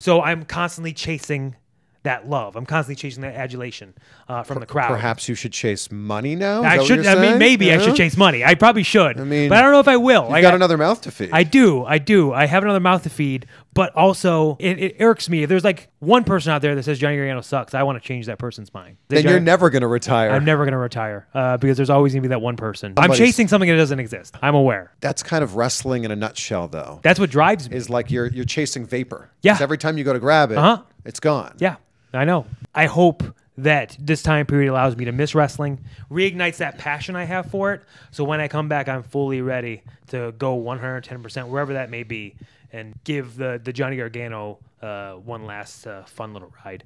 So I'm constantly chasing that love. I'm constantly chasing that adulation uh, from the crowd. Perhaps you should chase money now. Is that I should. I mean, maybe I should chase money. I probably should. I mean, but I don't know if I will. You've I got another mouth to feed. I do. I do. I have another mouth to feed, but also it, it irks me if there's like one person out there that says Johnny Gargano sucks. I want to change that person's mind. then Johnny- you're never going to retire. I'm never going to retire uh, because there's always going to be that one person. I'm chasing something that doesn't exist. I'm aware. That's kind of wrestling in a nutshell, though. That's what drives me. Is like you're you're chasing vapor. Yeah. Every time you go to grab it, Uh-huh. it's gone. Yeah, I know. I hope that this time period allows me to miss wrestling, reignites that passion I have for it. So when I come back, I'm fully ready to go 110%, wherever that may be, and give the, the Johnny Gargano uh, one last uh, fun little ride.